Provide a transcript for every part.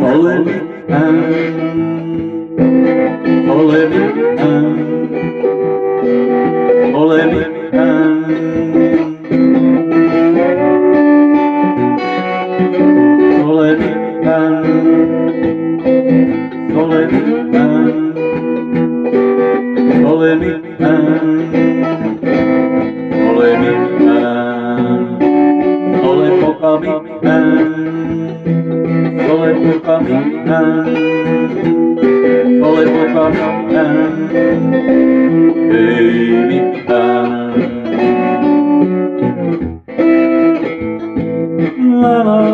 Follow me, um, follow me. Uh. ole mitään, ole mitään, ole poka mitään, ole poka mitään, ole poka mitään, ei mitään. La la.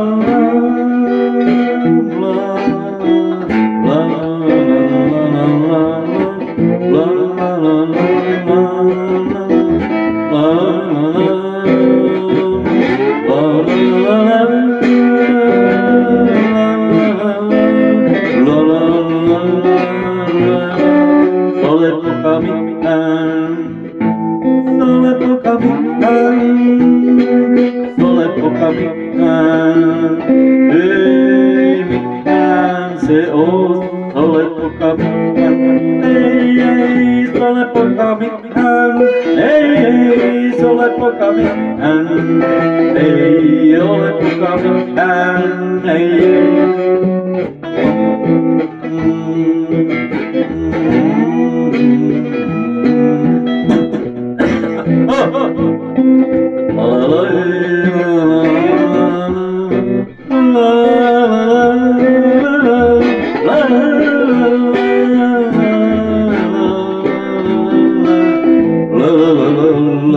Sole po caminar, sole po caminar, sole po caminar, ei mi canse o sole po caminar, ei ei sole po caminar, ei ei sole po caminar, ei ole po caminar, ei ei Mi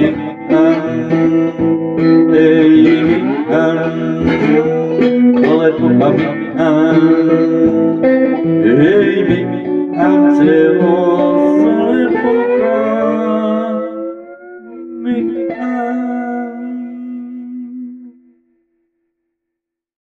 ei